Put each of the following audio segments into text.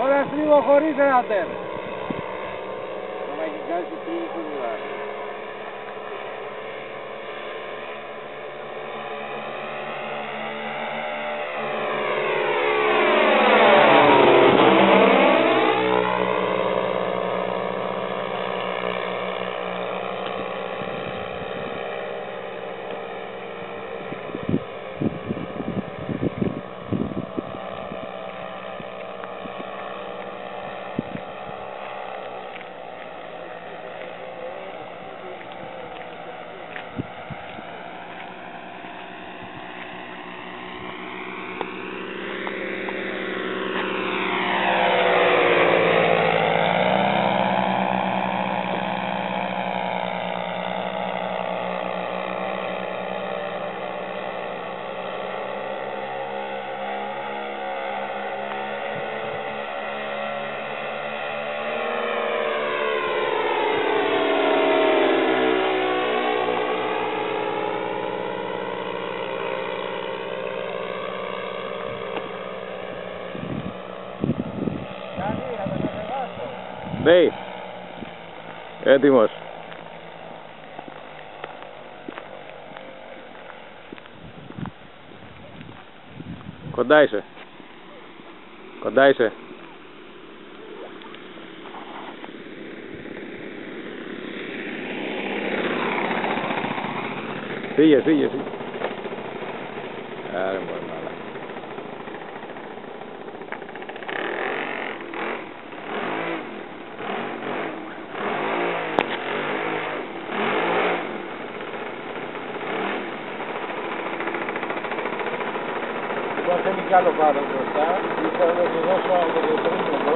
Τώρα στρίβω χωρίς ένα τέρμα. Θα μαγικάσει τι metimos. Condáise. Condáise. Sigue, sigue, ah, μεγάλο βάρος μπροστά. Ήθελα να του δώσω από το τρίτο, το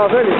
already.